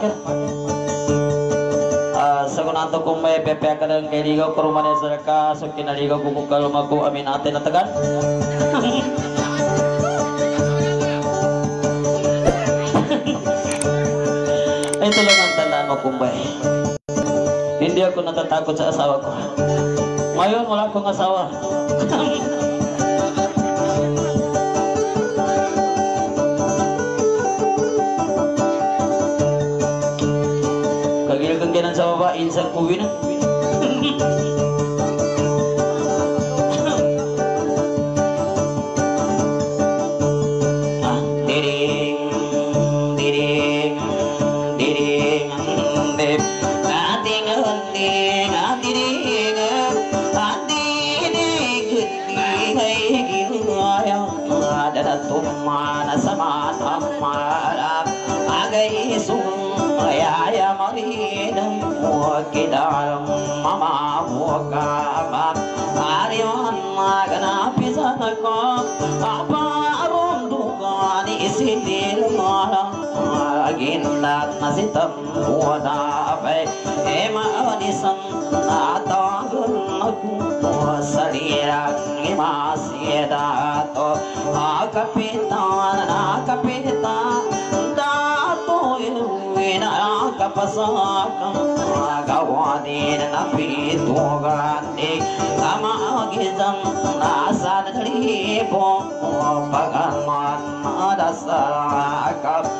pakir Ah, sagunato kung may pepe ka ng kaibigan ko rumane sa ka so kinaligaw ko kung kalumako amin natin na tagan. Ito lang ang tandaan mo kumbay. Hindi ako natatakot sa asawa ko. Ngayon wala akong asawa kain sa. in lạc mà dĩ tâm của đà về, em ở đi sân da to hơn mất của sa đi ra nghĩ mà sẽ đà to à capita à capita đã tôi nguyện à capasakam agavadin napi togandi amagizam ma po sa madasakam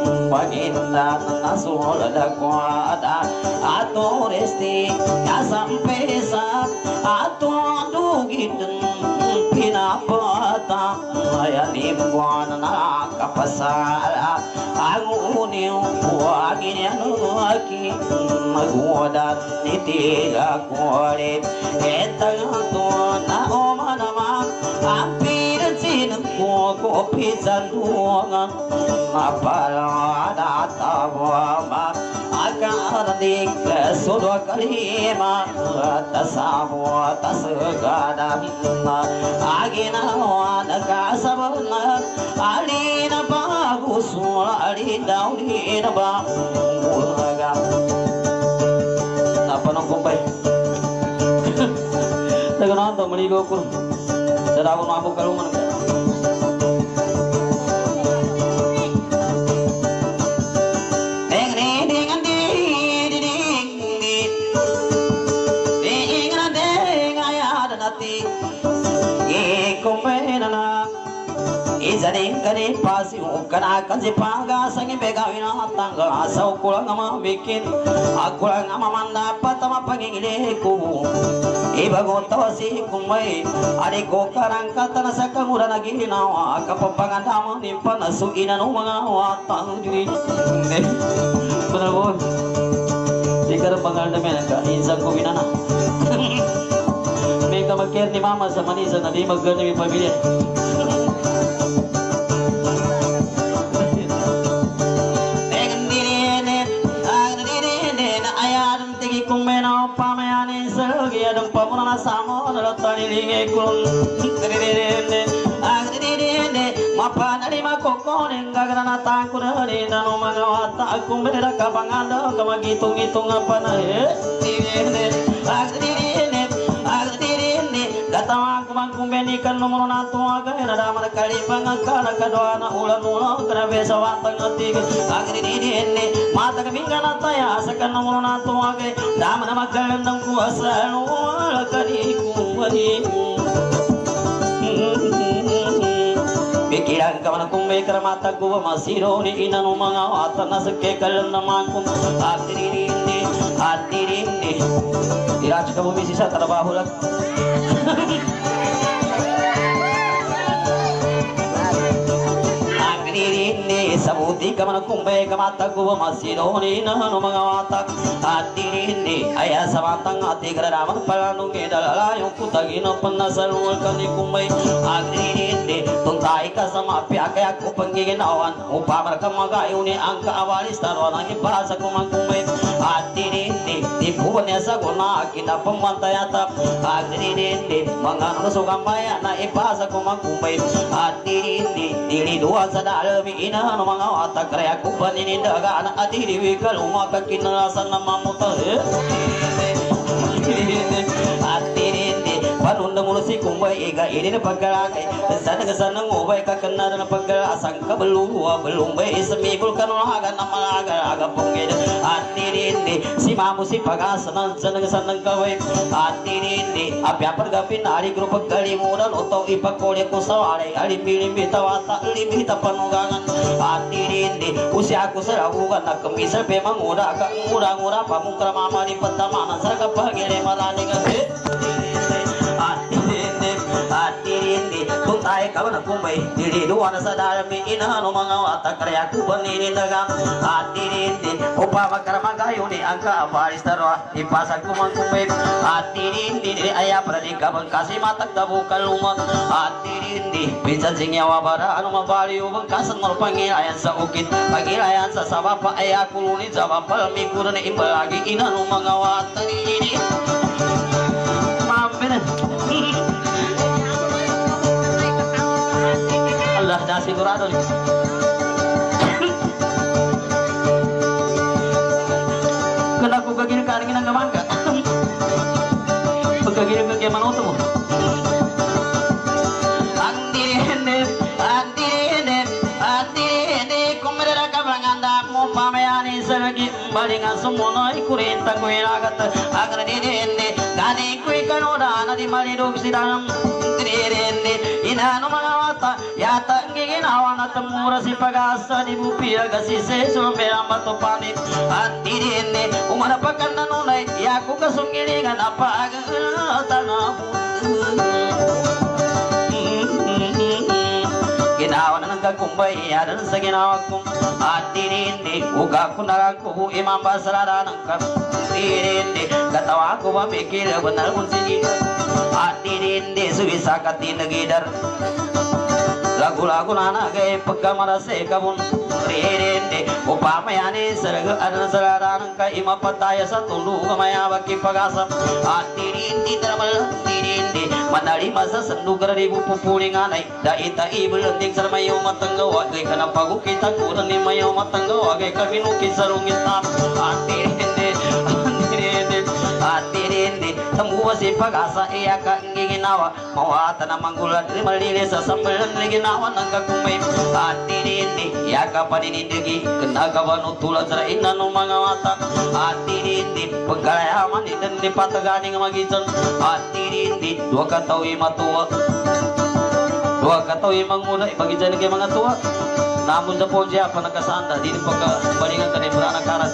Waginda Nasura Lakwada Atoristi Kasampesa Atondugidun Pinapata Mayanibuan Nakapasala Aguniw Waginyanuaki Maguda Nitila Kore Etagatuna é Omanama Ang ko ko pisan tuwangan, mapalada tawama, akaradik sudwa kalima, tasabo tasgadam, aginawa nagkasabang alina bagus ali dauli na ba ulaga apa daga na to maligo ko sa dawo na ako kalungan nati ye kumpay na Izaning kani pasi ukana kanji paga sangi bega wina tangga asau kulang ama bikin akulang ama manda patama pangingile ku ibago tawasi kumai ari ko karang katana saka mura nagi nawa kapapangan dama nimpa nasu ina no mga watang juri benar bo Dikar pangal na men ka insan ko winana May kamakir ni mama sa Manisa na di maggano yung pamilya kung may na pamayani sa giyadang pamuna na samo na latani lingi kung mapanari makokonin gagana na tako na rin ano mga wata kung may nakapanganda kamagitong-itong nga pa na eh gatawa kumang kumbeni kan nomor natu aga ena damar kali pangakana kadwa na ulan ulan kena besa watang ati agri di di enne mata kemingga nata ya sakan nomor natu aga damar makalan dang kuasa nu kani kumani pikiran kawan kumbe keramata gua masiro ni inanu mga wata nasake kalan naman kum atiri ini atiri ini diraj kamu misi sa trabaho lang Agnirinne sabuti kamana kumbe kamata gua masiro ni inanu mga wata atiri ayah samantang ati kerama palanu ngedala yung kutagina panasal kani kumbe agnirinne tuntai ka sama pihak aku pengginawan upah mereka magayo ni angka awalis taruhan ang ibasa kumangkumay atiri di punya saguna kita pemantayata agnirinne mga nusugang bayan na ibasa kumangkumay atiri dili dua sa panunda mulusi kumbai ega ini pagkalakay sana ka sana ngubay ka kanada na pagkalasang kabaluwa balumbay isamibul ka nung haga na malaga aga pungid atirinde si mamu si pagasanan sana ka sana kaway atirinde apya pergapin ari grupo kalimuran uto ipakuli ko sa ari ari bilimbi tawata limita panugangan atirinde usia aku serabukan na kemisal pe mangura ka ngura-ngura pamungkra mama di petamana sarka pagile malani ngate kawan kumbai diri duana sadarami inano mga wata karya kubanini daga atirinde upama karma gayuni angka abaris tarwa ipasa kumbai atirinde diri ayah pradika bangkasi matak dabu kaluma atirinde bisa singyawa bara anu mabali ubang kasan malpangil ayan sa ukit pagilayan sa sabapa ayah kuluni kaya manoto mo. Andirene, andirene, andirene, kumrera kabanganda mo pamayani saragi balinga sumuno ikurinta ko inagat agra direne gani ko ikanora na di malidog sidanam direne inano mga mata yata ngiginawa na tamura si pagasa di bupia gasi se sumpera matopani andirene umana pakan nanunay yaku kasungilingan apa aga tanamu ginawa na ng kakumbay yadan sa ginawa kong atinindi uga ko na ko mong sige atinindi suwisa katinagidar lagu-lagu nana gay pagkamara sa ikabun ririndi upamayani saraga adan sararang ka imapataya sa tulu kamaya baki pagasam atirindi teramal tirindi manali masa sendu gara ibu pupuli nganai. Da ita ibul ending sarmayo matangga wagai kana pagu kita kurang ni mayo matangga wagai kabinu kisarungin tam atirindi atirindi semua si pagasa iya ka nginginawa mawata na manggulat di malili sa sambalan liginawa ng kakumay atirindi iya ka paninindigi kenagawa no tulad sa ina no mga mata atirindi pagkalayaman idan di patagani nga magitan atirindi dua katawi matuwa dua katawi manguna ibagitan kay mga tuwa namun sa po siya pa nakasanda di pagka balingan ka ni Brana Karat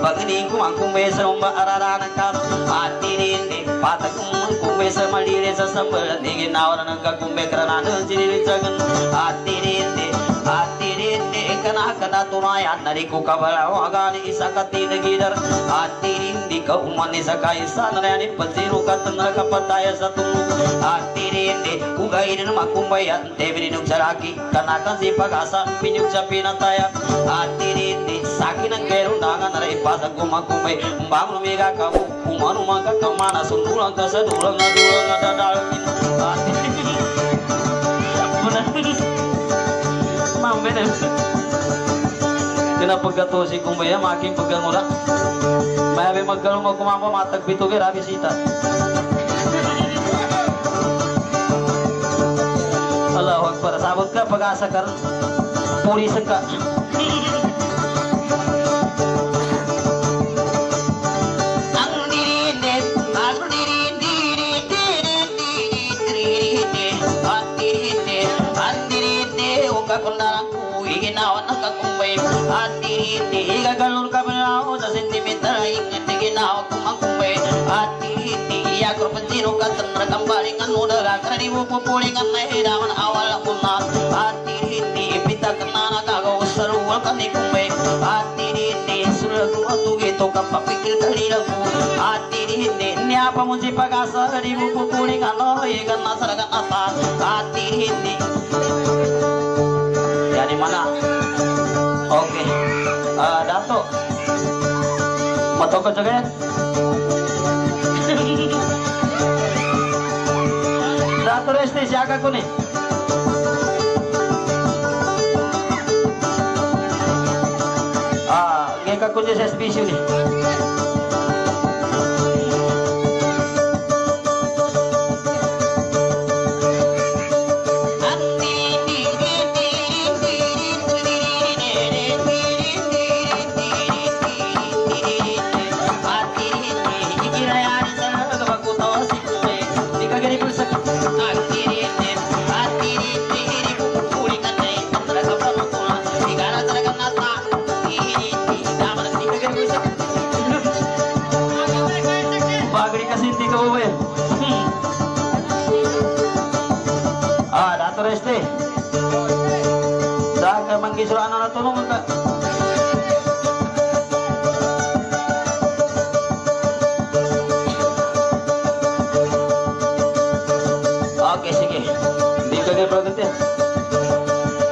tuwa aku kan numero na tuwa kay ang direne sunati kagalwa sa hanggaga pinakataho Pataku kabaku ya ga didin ko so sagona akana sari na niliga kaya niliga sagona na paku gi bawe atirinde Bagni kumang kumbesa umba araranan ka Atirindi Patakum kumbesa malire sa sambal Ningin nawaran ang kakumbe karananan Sinirisagan Atirindi Atirindi kana kana tunayan Nariku kabala wagani isa katina gidar Atirindi ka umani sa kaisa Narayani pasiru katana kapataya sa tungo Atirindi Ugainin makumbayan Devi nung saraki Kanakan si pag-asa Pinyug sa pinataya Atirindi Sakin ang kerundangan Naray pasag kumakumbay Bangun umiga kamu Kumanu maka ke mana Sundulang ke sedulang Ngadulang ada dalmin Atirindi Benar Mambe Kena pagkato si kumbaya making pagkangulang Mayabi magkalong mo kumampa matagpito kaya bisita Allah Akbar. Sabot ka pag-asa ka pulisan ka ang dirinde igagalon ka ba sa sentimental ingat ginawa kung ang kumbay at dirinde iagro pansino ka tanra kambalingan mo daga karani mo pupulingan na hidaman awal punat at dirinde ipita ka na nagagawa sa ruwal ka ni kumbay at dirinde sulagu atu gitu atas. At dirinde dari mana Ah, dato matoko juga dato resti siaga ko ni ah geka ko sa spisyo ni Hindi ka gaya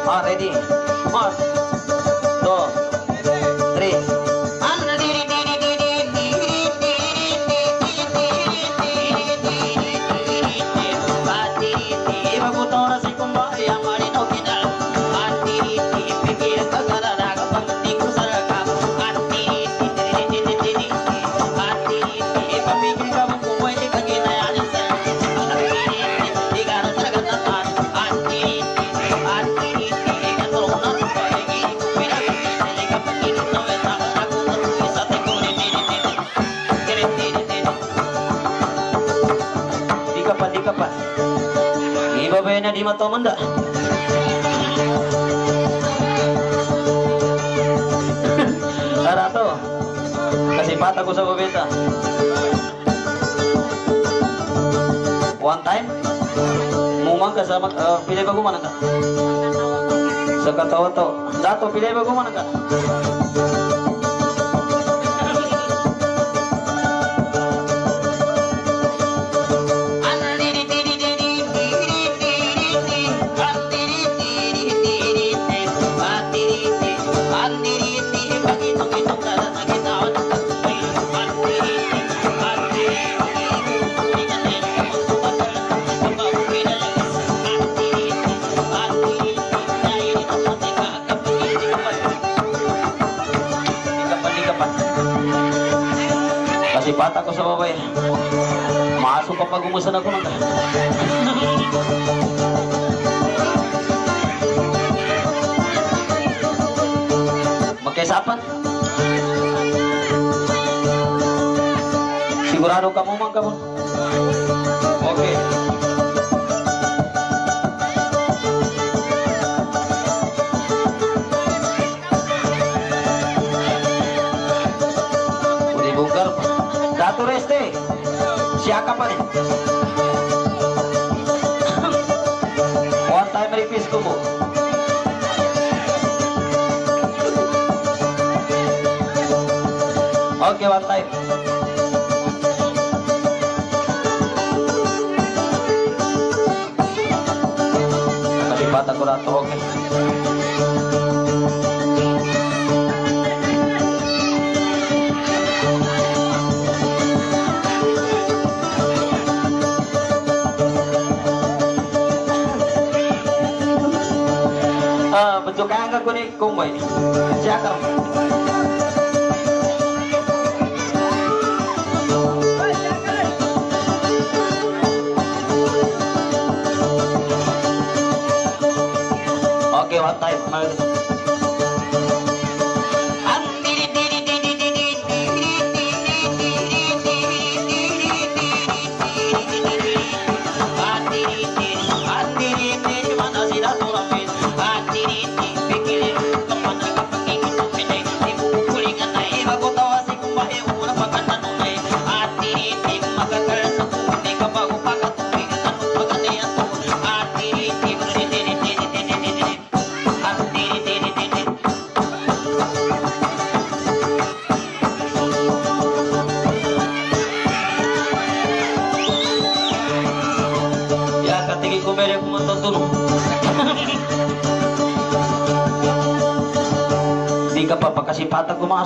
beragati. Iba ba na di matomanda? Arato. Kasi pata ko sa babeta. One time? Mumang ka sa mag... Uh, pilay ba gumana ka? Sa katawa to. Dato, pilay ba gumana ka? Bata ko sa babay. Masok pa pag umusan ako ng Magkaisapan. Sigurado ka mo man ka. Okay. Reste. Siaka pa rin. One time repeat ko mo. Okay, one time. Nalipatan ko na ito, okay. Betul kan aku ni kumbay. Siapa? Okay, one time.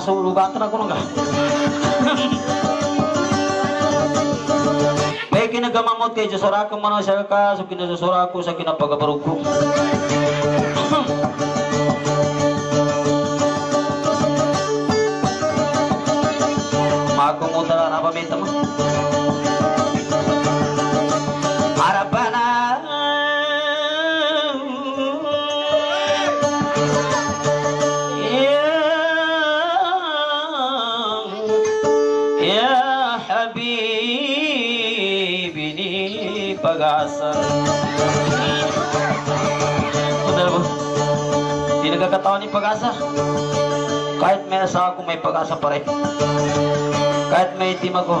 Pagkasipatan ko mga sulugatan ako nung ka. May kinagamamot kay Diyos ka man sa ka sa kinasasura ko sa kinapagabarog ko. Di nagkakataon ni pag-asa Kahit may asawa ko may pag-asa pa rin Kahit may itim ako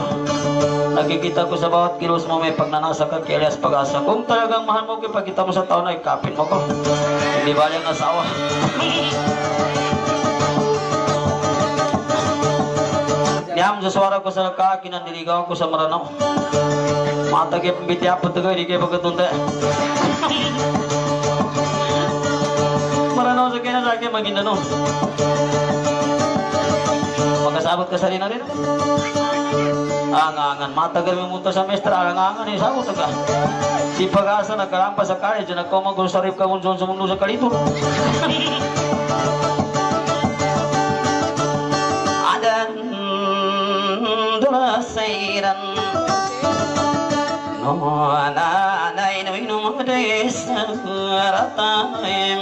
Nakikita ko sa bawat kilos mo may pagnanasa ka kay Elias pag-asa. Kung talagang mahal mo ko, ipagkita mo sa tao na ikapin mo ko. Hindi ba yung asawa? Niyam sa suara ko sa kaki na niligaw ko sa maranaw. Mata kay pambiti apo taga, hindi kayo pagkatunta. Akin maginano. Magkasabot ka sa rin na rin. Angangan, matagal mo munta sa mestra, angangan eh, sabot ka. Si pag-asa nagkarampa sa college, nagkumag kung sarip ka kung sa mundo sa kalito. Nanay no inumades rataim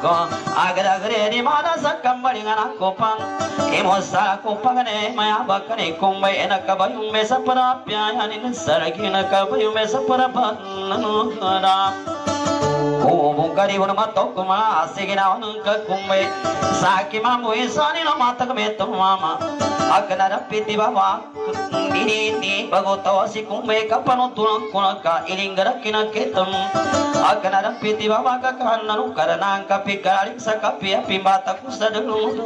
ko agad-agad ni mana sa kambali nga nakupan imo sa kupang ne maya bakane kumbay enakabayong mesa para piyayanin saragi nakabayong mesa para pananada Kubong kari wala matok kuma sige na wanang kakumbe saki mamu isani na mata kameto mama agna rapiti baba ini ni bagoto si kumbe kapano tulang kunaka ilingara kina ketam agna rapiti baba ka kananu karana kapi galing sa kapi api mata kusadalu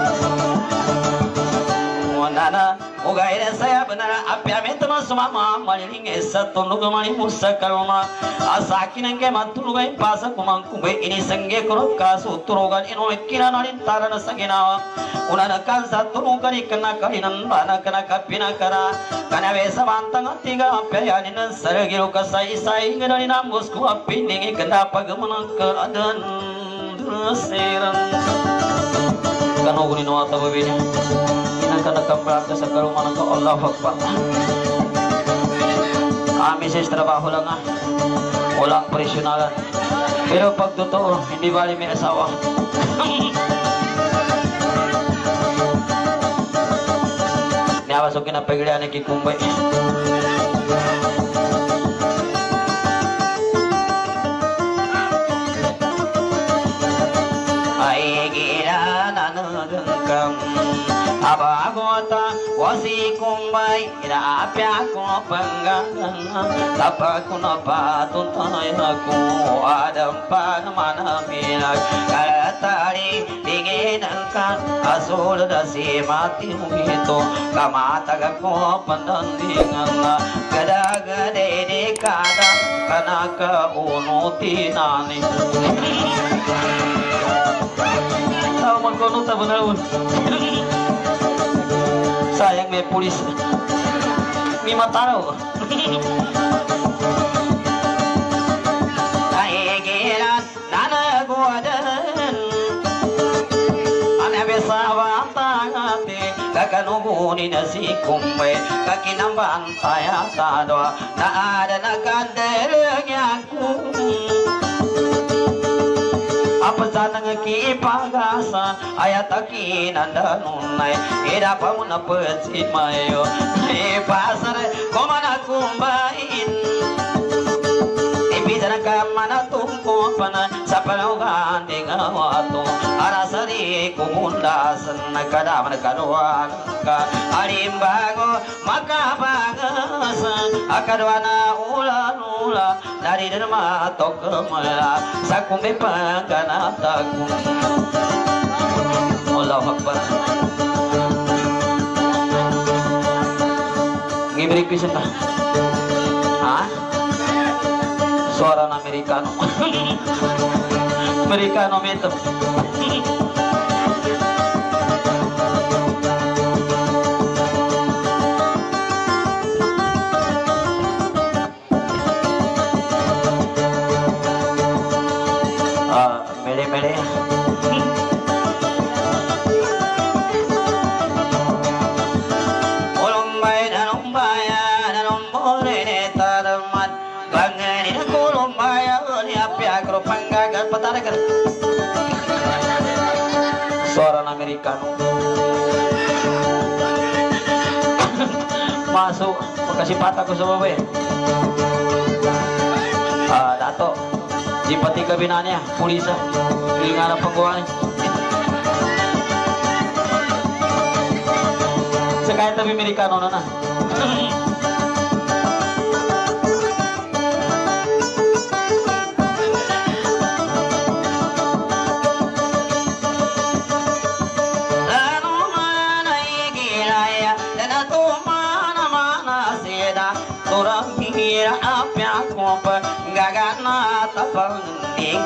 Nana, ugai saya benar api api teman semama maliling esa tunu kemani musa kalma asaki nengke mantu ugai pasa kumang kumbe ini sengge kurut kasu turogan ino kira narin tarana sagina unana kan satu nukari kena kalinan bana kena kapina kara. Kana besa bantang tiga api yanin sargiru kasai sai ngerani nambus ku api ningi kena pagamana ke adan seran kanoguni no atawa Allah Akbar. Kami sa trabaho lang ah. Pero pag totoo hindi bali may asawa Nyawasukin na pagilian ni Kikumbay. Wasi kumbay Inaapya ko panggangan Tapag ko na patuntay ako Adam pa naman aminag Kalatari tinginan ka Asul na si mati ito Kamatag ako panandingan na Gadagade di kada Kanaka unuti nani Tahu magkono ta benar Sayang may pulis. May mataro. Kakanuguni na si kumbe kakinambantaya tadwa na ada na kandernya apa sana ngeki pagasa ayat aki nanda nunai ira pamuna peci mayo e pasar komana kumbain Ibidana kamana tumpo pana sapano gande ngawatu arasari kumunda sanna kadaman kadwan ka. Arimbago makabagasa akadwana ula ula dari derma tokamala sakumbe pangana takum. Allahu Akbar Ngibrik Hah? Chora no americano. americano, meta. Pataragan Suara Amerikano Masuk. Makasih patah ko sa babae Ah, dato. Di pati kabinanya pulisa ingat pengguan sekaya tapi Amerikano na na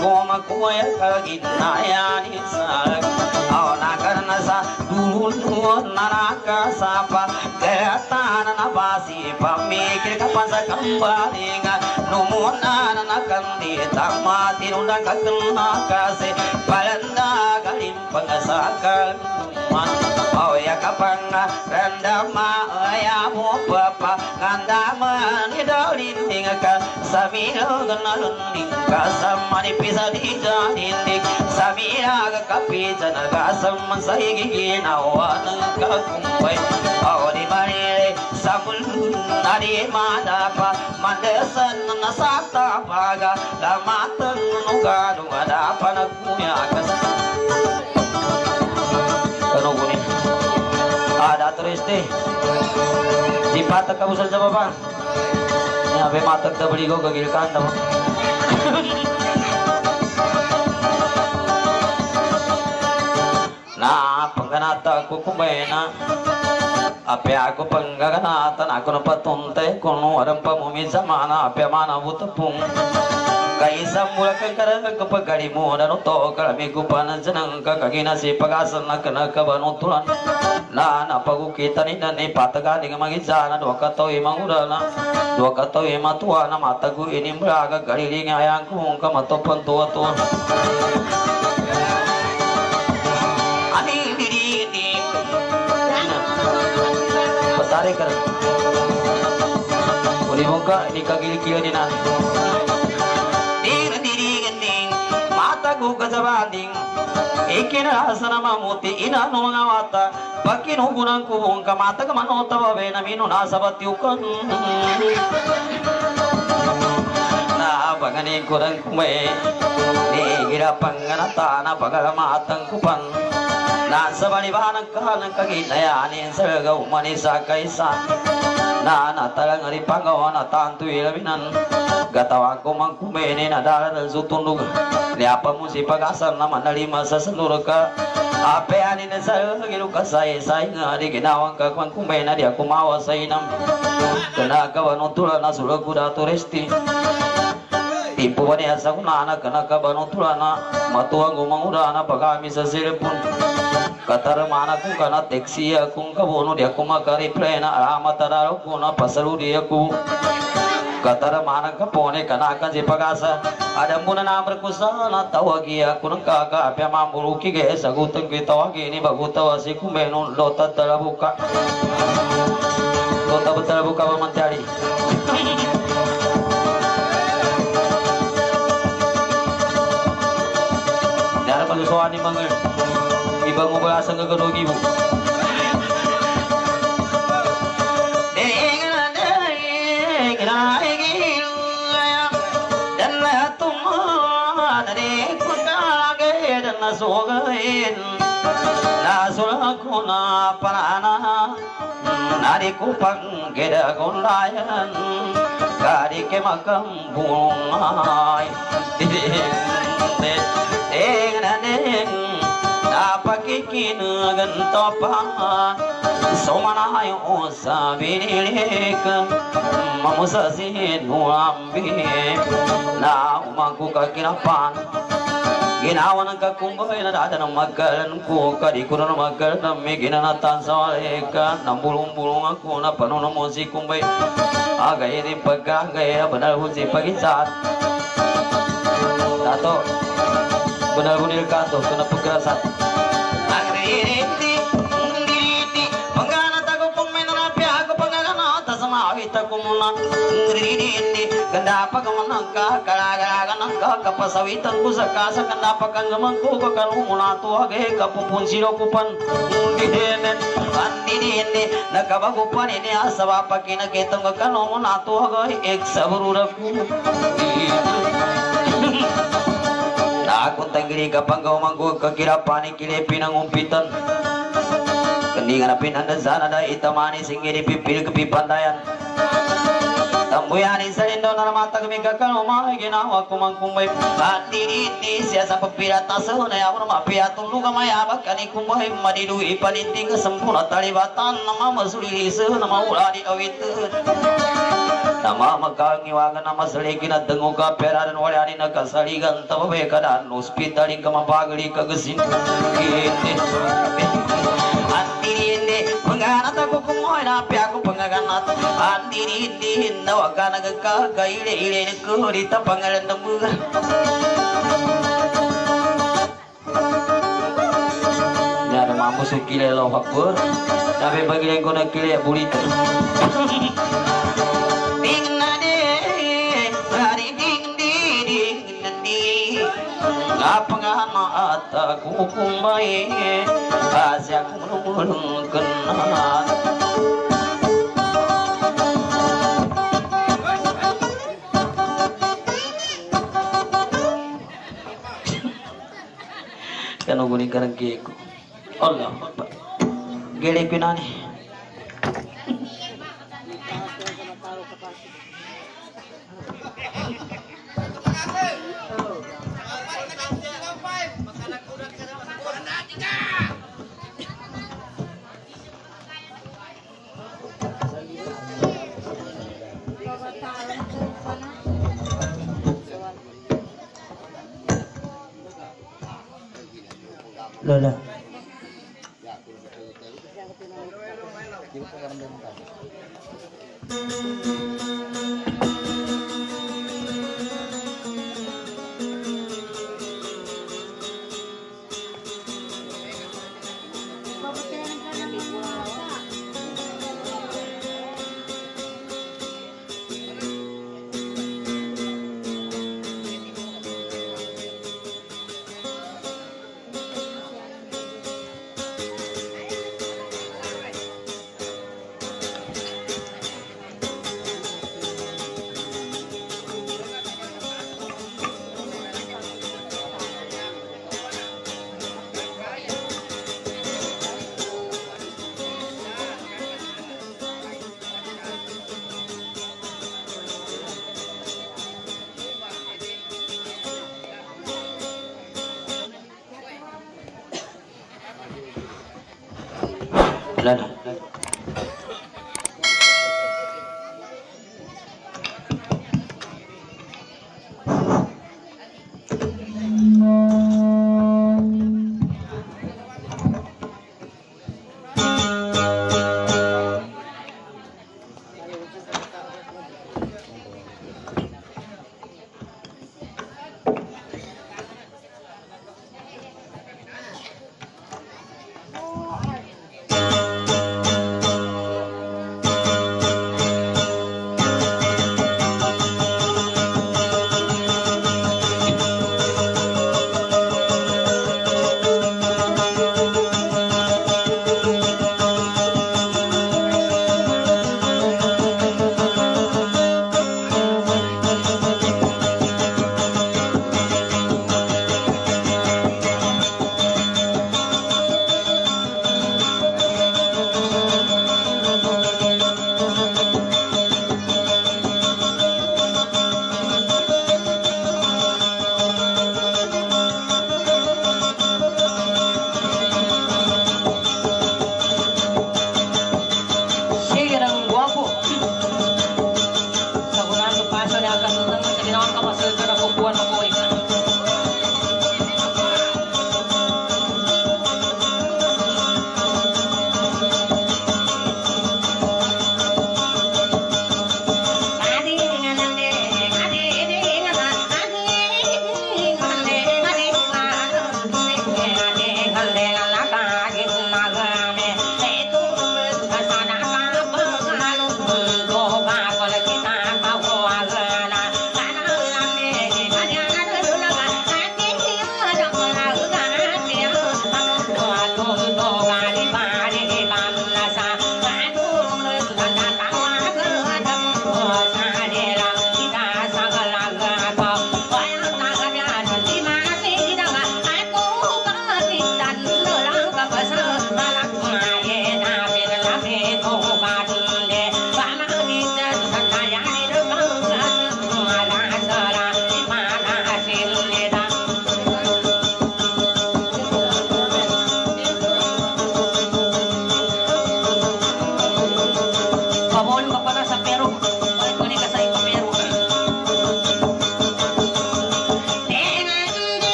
koma kuya kaginaya ni sak Auna karna sa na basi pami kirka pasa kambaringa numuna na kandi tamati, nunda kakna kase palanda galim pangasakal man awya kapanga rendama aya mopapa ngandama nidalin dingaka samira ganalun dingka samani pisa dijanindik samira kapijana gasam sahigi nawa nangka kumpai awdi ma nari madapa mandesan na sakta paga lamatan nugadu ada panakuya kas ano kunin ada deh di patak kamu saja bapak. Ya be matak da beli go gagil kan damo na pangganata ko ape aku pangganatan aku na patunte kuno aram pamumi zamana ape mana butapung kaisa mula kangkara kapag gari mo na no to kami kupanan sanang kakagina si pagasan na kana kabanutulan na napagukita ni nani pataga ni magizana dua kato imang petari kan Uli muka ini kagil-kil ni nani diri gening mata ku kasabanding Ikin asana mamuti ina no mga wata Pakinugunan ko ang kamata kamanota babe na mino nasa batiukan Na abanganin ko ng kume? Ni girapang anata na pagamatang kupan Nasa balibanang ka ng kaginayanin sa gaumani sa kaisan Na natalang ari panggawa na tanto ilabinan Gatawa ko mang kumene na daral sutundog Liapa mo si pag-asal na manalima sa saluro ka. Ape ani na sa gilu ka sa isay nga di ginawang ka kung kumena di ako mawa sa inam Kanagawa no tula na sulag ko dato resti Tipu ba niya sa kunana kanaka ba no tula na Matuang umangura pagami sa silipon Katarmana kung kana teksi akong kabono di ako makareply na alamat araro ko na pasalo di ako Katarmana ka pone kana ka si pagasa ada muna namar ko sana tawagi ako ng kaka apya mamuruki ge sagutan ko tawagi ni bagutawa si kumeno lota talabuka lota talabuka ba mantari Dara pag-usawa ni mga ibang ubalasan ka ganugi mo. Sogain na sura kuna parana nari kupang geda gundayan gari ke makam bungai ding ding ding topan? Sumanayo sa binilik. Mamusasin uambi Na umaku kakinapan Ginawa ng kakumbay na dada ng magalan ko Kadiko na magalan na may ginanatan sa walika Nang bulong-bulong ako na panunan mo si kumbay Agay din pagkagay Banal ko si pagisat Tato Benar-benar kanto kena pegerasan Agri-rinti Ngiriti Panggana tago pemain rapi Aku panggana Tasama kita kumuna Ngiriti Ganda pa kamanangka Kalagalaga nangka Kapasawitan ko sa kasa Ganda pa kang gamangko Kakalumuna Tuwage Takot tanggiri kapang kau manggu kekirapan kile pinangumpitan Kendingan pinanda sana da itamani singgiri pipil kepipandayan Tambuyani sa indo na mata kami kakal umay ginawa ko mangkumbay Patiniti siya sa pagpirata sa hunay ako na mapiatong luga mayabag kani kumbay Madilu ipaninting sempurna talibatan na mamasulili sa na maula di awitan Nama magkangiwagan na masaligin at dango ka pera dan wala ni nagkasaligan tawabe ka dan hospital ka mabagali ka gasin kiti Andirindi panganat ako kumoy na pi ako pangaganat Andirindi nawa ka nagkakaile ile ni kurita pangalan ng mga Nyara mamusuk kile lo hakbur Tapi bagi ko nagkile burito ding Napangana at ako kumbay Kasi ako mulong kanan Kano guning karang kiko Allah Gili pinani 对对 Claro.